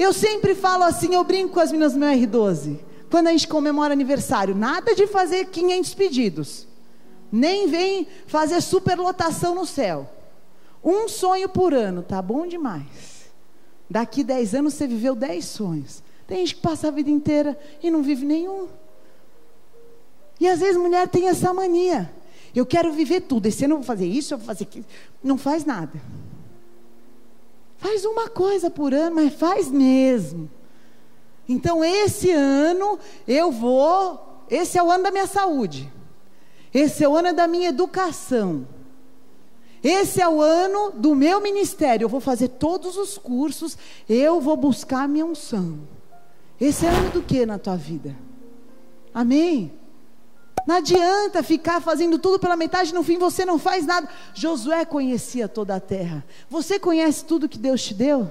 Eu sempre falo assim, eu brinco com as meninas do meu R12. Quando a gente comemora aniversário, nada de fazer 500 pedidos. Nem vem fazer superlotação no céu. Um sonho por ano, tá bom demais. Daqui 10 anos você viveu 10 sonhos. Tem gente que passa a vida inteira e não vive nenhum. E às vezes mulher tem essa mania. Eu quero viver tudo. Esse ano eu vou fazer isso, eu vou fazer aquilo. Não faz nada. Faz uma coisa por ano, mas faz mesmo. Então, esse ano eu vou. Esse é o ano da minha saúde. Esse é o ano da minha educação. Esse é o ano do meu ministério. Eu vou fazer todos os cursos. Eu vou buscar a minha unção. Esse é ano do que na tua vida? Amém? Não adianta ficar fazendo tudo pela metade, no fim você não faz nada. Josué conhecia toda a terra. Você conhece tudo que Deus te deu?